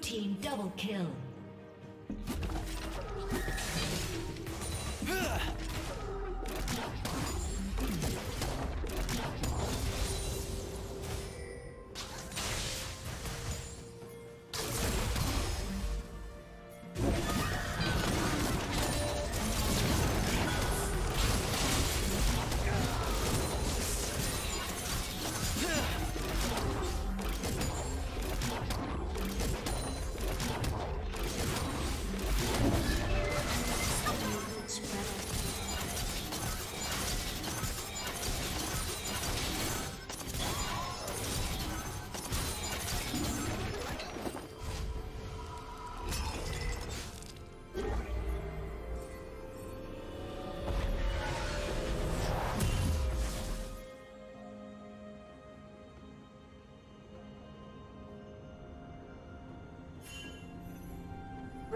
Team double kill.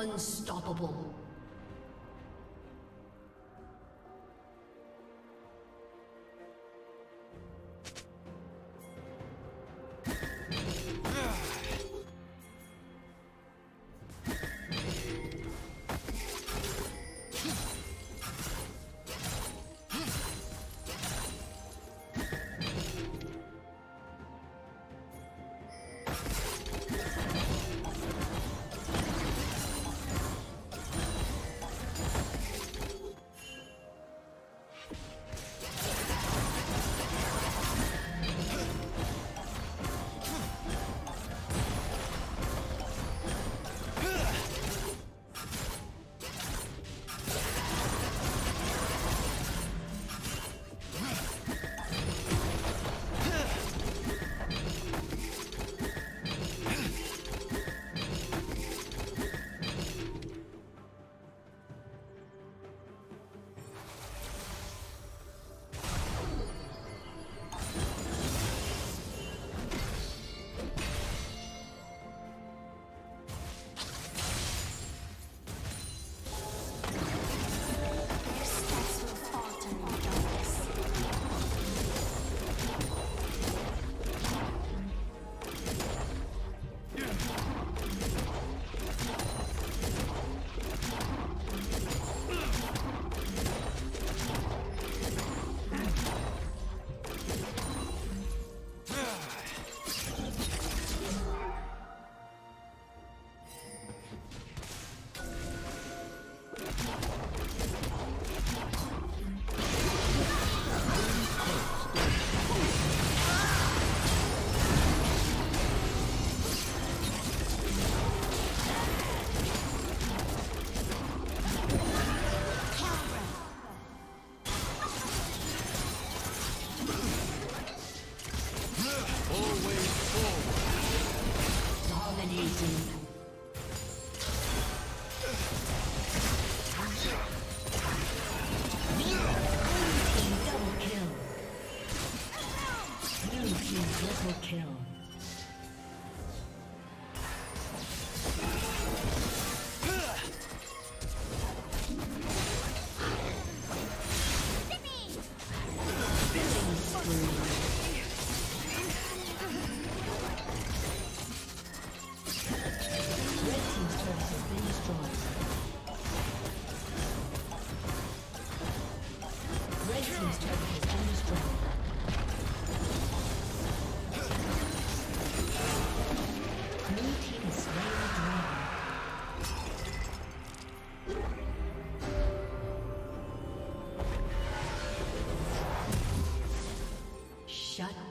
Unstoppable.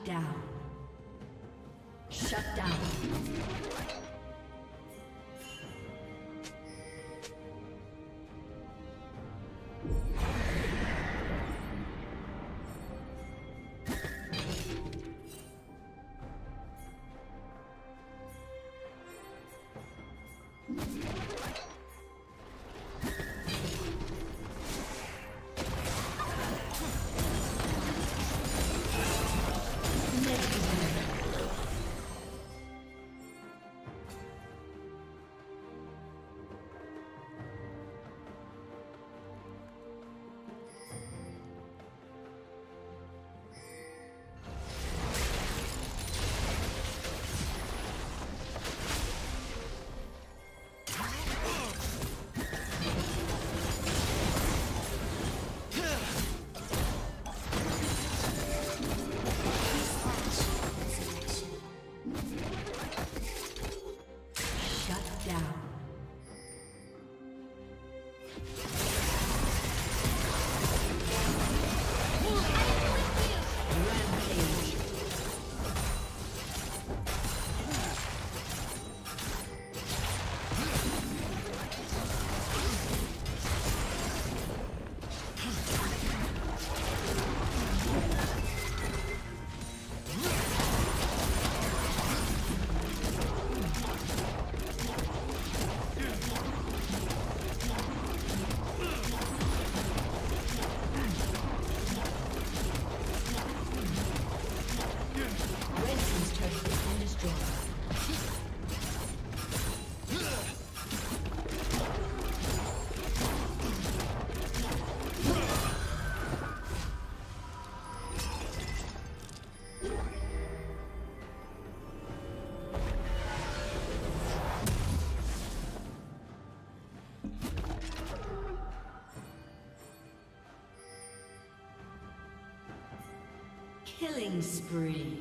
down. Shut down. Down. Killing spree.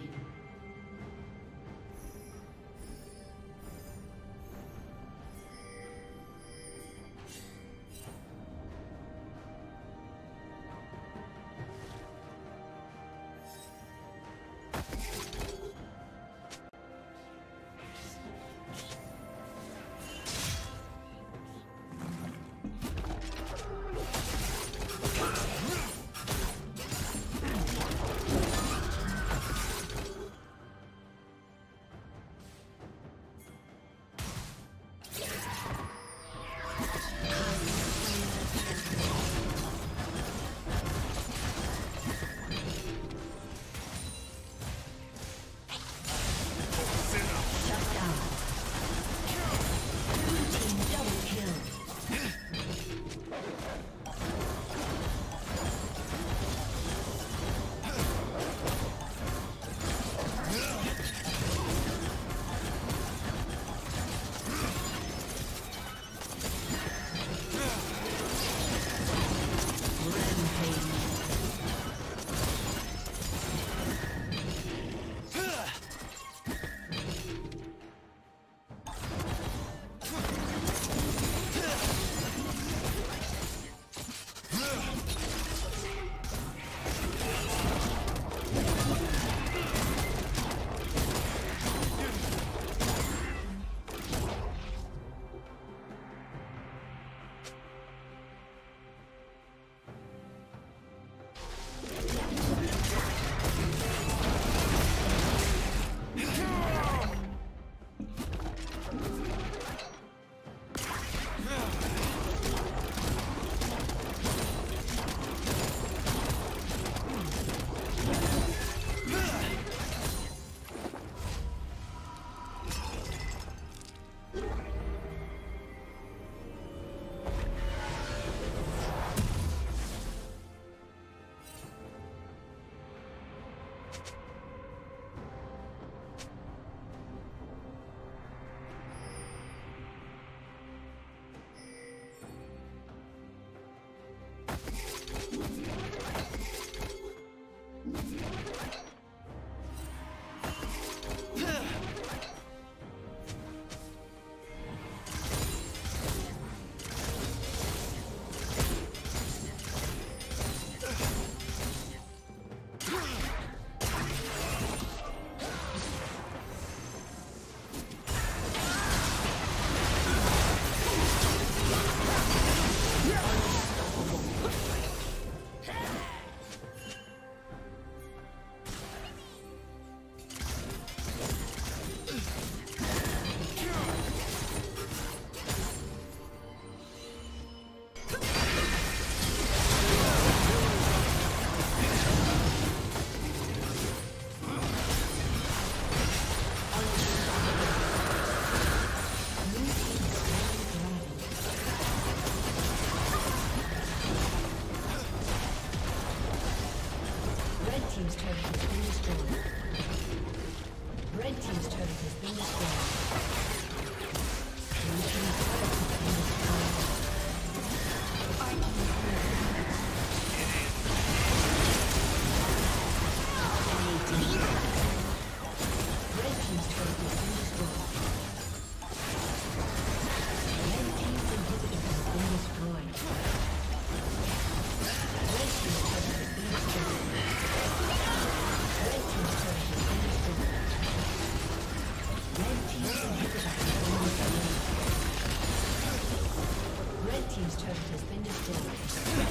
Destroyed.